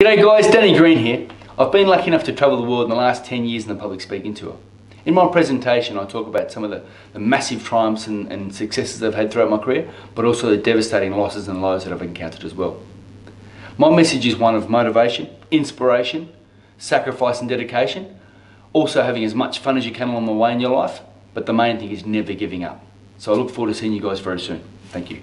G'day guys, Danny Green here. I've been lucky enough to travel the world in the last 10 years in the public speaking tour. In my presentation I talk about some of the, the massive triumphs and, and successes I've had throughout my career, but also the devastating losses and lows that I've encountered as well. My message is one of motivation, inspiration, sacrifice and dedication, also having as much fun as you can along the way in your life, but the main thing is never giving up. So I look forward to seeing you guys very soon. Thank you.